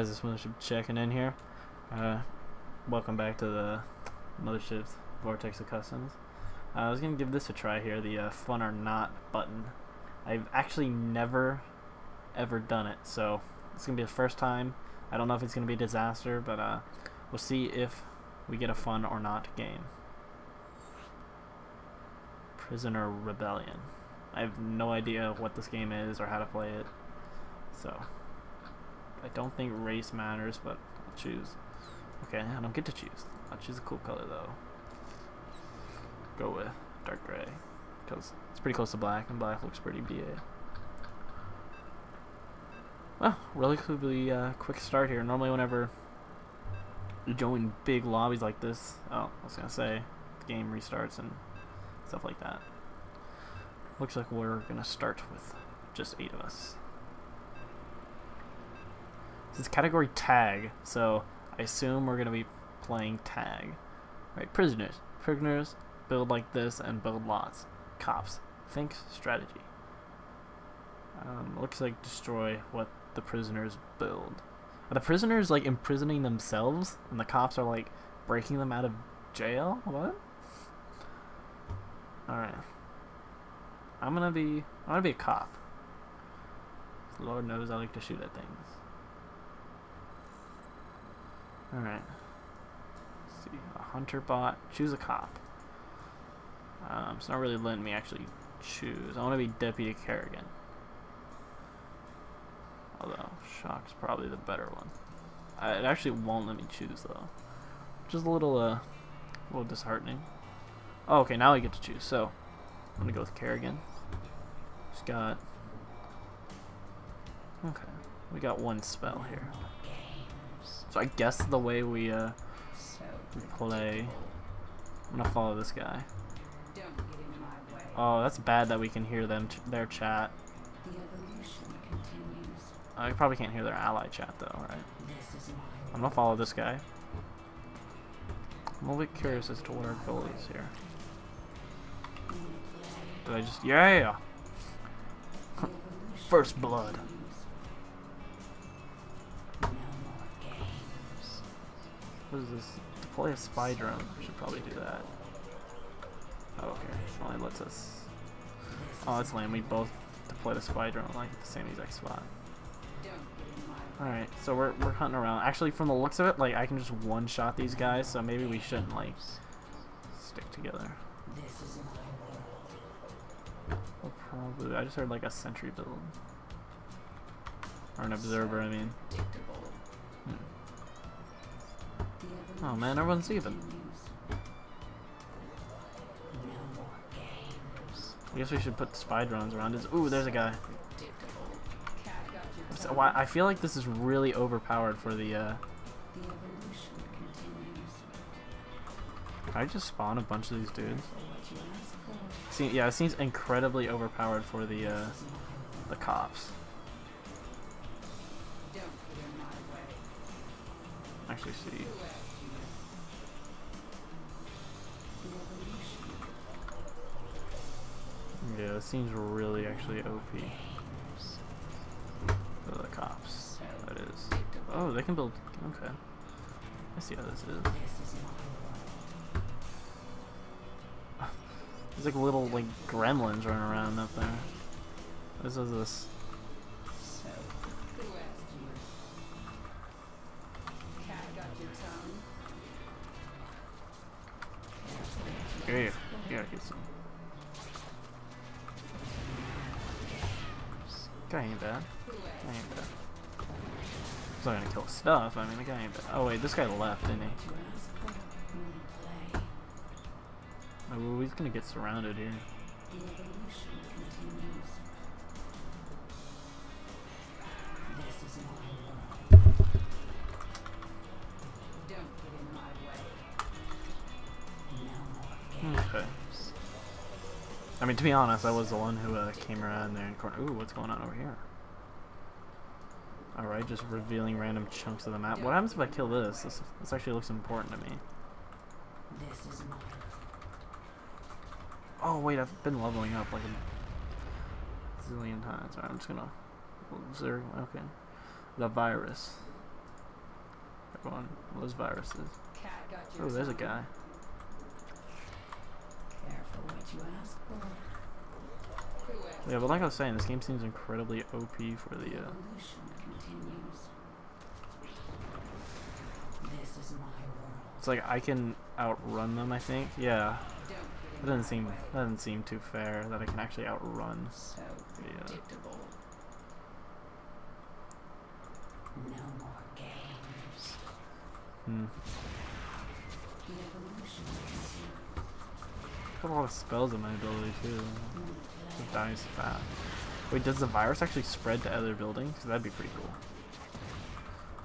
guys, this mothership checking in here. Uh, welcome back to the mothership's Vortex of Customs. Uh, I was gonna give this a try here, the uh, fun or not button. I've actually never ever done it, so it's gonna be the first time. I don't know if it's gonna be a disaster, but uh, we'll see if we get a fun or not game. Prisoner Rebellion. I have no idea what this game is or how to play it, so I don't think race matters, but I'll choose. Okay, I don't get to choose. I'll choose a cool color though. Go with dark gray, because it's pretty close to black, and black looks pretty BA. Well, relatively uh, quick start here. Normally, whenever you join big lobbies like this, oh, I was gonna say, the game restarts and stuff like that. Looks like we're gonna start with just eight of us. This category tag, so I assume we're gonna be playing tag. Right, prisoners. Prisoners build like this and build lots. Cops. Think strategy. Um, looks like destroy what the prisoners build. Are the prisoners like imprisoning themselves and the cops are like breaking them out of jail? What? Alright. I'm gonna be I'm gonna be a cop. Lord knows I like to shoot at things. Alright. see. A hunter bot. Choose a cop. Um, it's not really letting me actually choose. I want to be Deputy Kerrigan. Although, Shock's probably the better one. It actually won't let me choose, though. Just a little, uh, a little disheartening. Oh, okay, now I get to choose. So, I'm gonna go with Kerrigan. Just got... Okay, we got one spell here. So I guess the way we, uh, play... I'm gonna follow this guy. Oh, that's bad that we can hear them their chat. The I probably can't hear their ally chat though, right? I'm gonna follow this guy. I'm a little bit curious as to what our goal is here. Did I just yeah? First blood. What is this? Deploy a spy drone. We should probably do that. Oh, okay. Only lets us. Oh, that's lame. We both deployed a spy drone like at the same exact spot. Alright, so we're, we're hunting around. Actually, from the looks of it, like, I can just one-shot these guys, so maybe we shouldn't, like, stick together. We'll probably... I just heard, like, a sentry build. Or an observer, I mean. Hmm. Oh, man, everyone's even. I guess we should put spy drones around his. Ooh, there's a guy. So, I feel like this is really overpowered for the. Uh... I just spawn a bunch of these dudes. See, yeah, it seems incredibly overpowered for the uh, the cops. Actually, see. It seems really actually OP. For the cops, that is. Oh, they can build. Okay. I see how this is. There's like little like gremlins running around up there. What is this? Ain't bad. Guy ain't bad. Not gonna kill stuff. I mean, the guy ain't bad. Oh wait, this guy left, didn't he? Oh, he's gonna get surrounded here. Okay. I mean, to be honest, I was the one who uh, came around there and corner. Ooh, what's going on over here? Alright, just revealing random chunks of the map. What happens if I kill this? This, this actually looks important to me. This is mine. Oh, wait, I've been leveling up like a zillion times. Alright, I'm just gonna... Observe, okay. The virus. Everyone loves viruses. Cat got your Oh, there's a guy. Careful what you ask for. Yeah, but like I was saying, this game seems incredibly OP for the. Uh, Evolution continues. This is my world. it's like I can outrun them. I think. Yeah, that doesn't seem that doesn't seem too fair that I can actually outrun. So Yeah. predictable. No more games. Hmm. The. Got a lot of spells in my ability too. Dies fast. Uh, wait, does the virus actually spread to other buildings? 'Cause that'd be pretty cool.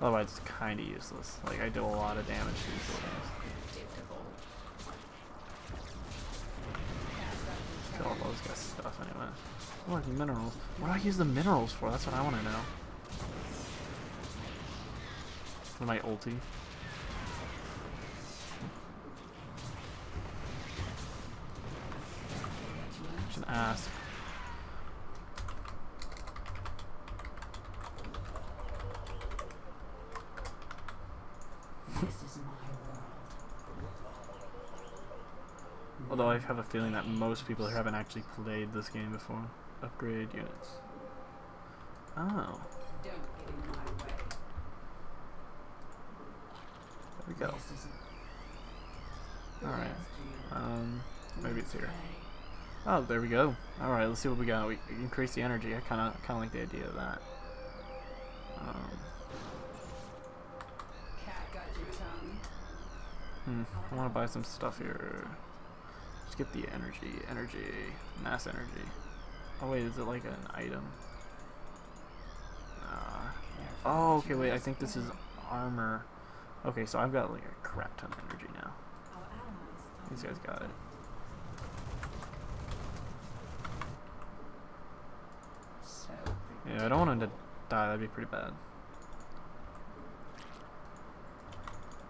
Otherwise, it's kind of useless. Like I do a lot of damage to these buildings. Kill all those guys' stuff anyway. The minerals? What do I use the minerals for? That's what I want to know. For my ulti. Should ask. This is my world. Although I have a feeling that most people here haven't actually played this game before. Upgrade units. Oh, Don't get in my way. there we go. Alright. Um, maybe it's here. Oh, there we go. All right, let's see what we got. We increase the energy. I kind of kind of like the idea of that. Um, hmm, I want to buy some stuff here. Let's get the energy, energy, mass energy. Oh wait, is it like an item? Uh, oh, okay. Wait, I think this is armor. Okay, so I've got like a crap ton of energy now. Our allies are These guys got it. So Yeah, I don't want him to die. That'd be pretty bad.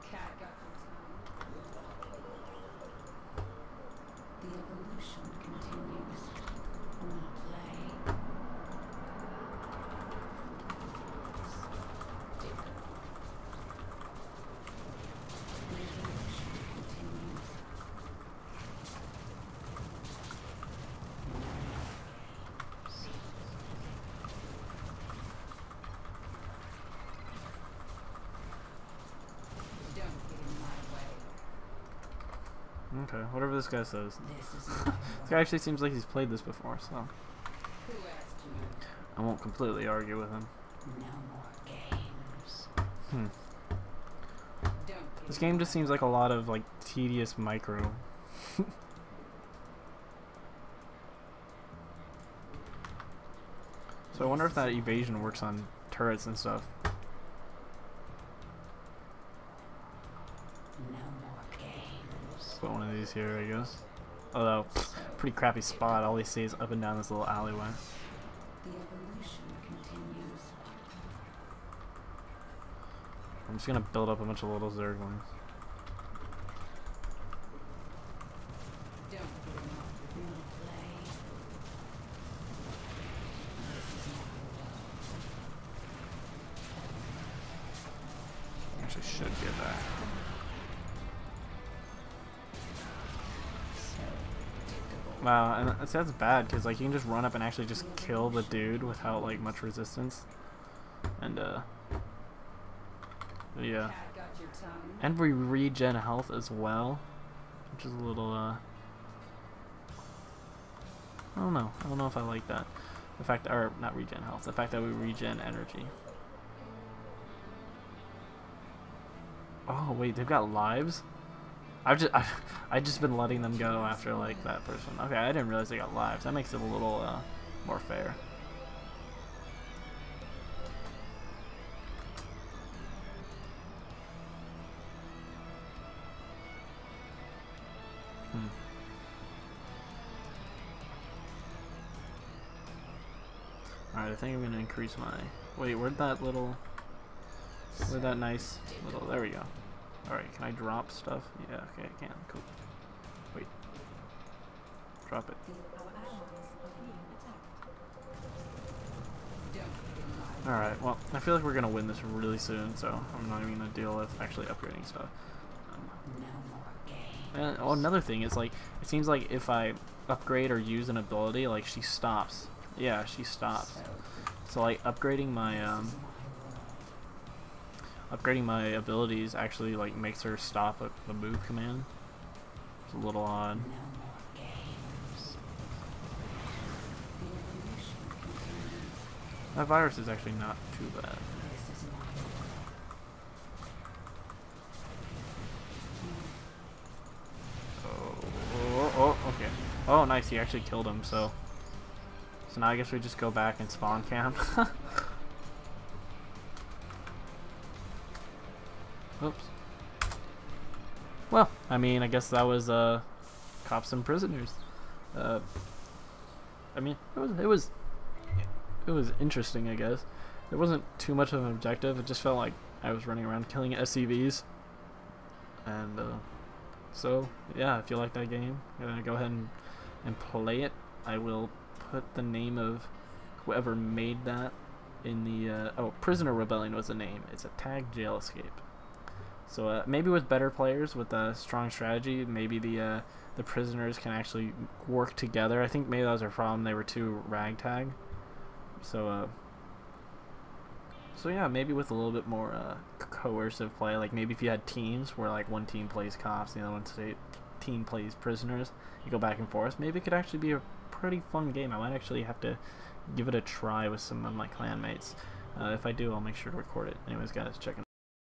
Cat got your tongue. The evolution continues. Wanna play? The evolution continues. Don't get in my way. Okay, whatever this guy says. This This guy actually seems like he's played this before, so Who asked you? I won't completely argue with him. No more games. Hmm. This game just seems like a lot of like tedious micro. so I wonder if that evasion works on turrets and stuff. Here, I guess. Although, pretty crappy spot. All he sees is up and down this little alleyway. I'm just gonna build up a bunch of little zerglings. Wow, and that's, bad because like you can just run up and actually just kill the dude without like much resistance. And uh, yeah. Cat got your tongue. And we regen health as well, which is a little, uh, I don't know. I don't know if I like that. The fact, or not regen health, the fact that we regen energy. Oh wait, they've got lives. I've just, I've, I've, just been letting them go after like that person. Okay, I didn't realize they got lives. That makes it a little uh, more fair. Hmm. Alright, I think I'm gonna increase my. Wait, where'd that little. Where'd that nice little. There we go. Alright, can I drop stuff? Yeah, okay, I can. Cool. Wait. Drop it. Alright, well, I feel like we're gonna win this really soon, so I'm not even gonna deal with actually upgrading stuff. Um, and, oh, another thing is, like, it seems like if I upgrade or use an ability, like, she stops. Yeah, she stops. So, like, upgrading my, um, upgrading my abilities actually, like, makes her stop a, the move command. It's a little odd. That virus is actually not too bad. Oh, oh, oh, okay. Oh, nice, he actually killed him, so... So now I guess we just go back and spawn camp. Oops. Well, I mean, I guess that was, uh, cops and prisoners. Uh, I mean, it was, it was it was interesting, I guess. There wasn't too much of an objective. It just felt like I was running around killing SCVs. And uh, so, yeah, if you like that game, uh, go ahead and, and play it. I will put the name of whoever made that in the... Uh, oh, Prisoner Rebellion was the name. It's a tag jail escape. So uh, maybe with better players, with a strong strategy, maybe the uh, the prisoners can actually work together. I think maybe that was their problem. They were too ragtag. So, uh, so yeah, maybe with a little bit more uh, coercive play, like maybe if you had teams where like one team plays cops, the other one team plays prisoners, you go back and forth. Maybe it could actually be a pretty fun game. I might actually have to give it a try with some of my clanmates. Uh, if I do, I'll make sure to record it. Anyways, guys, checking.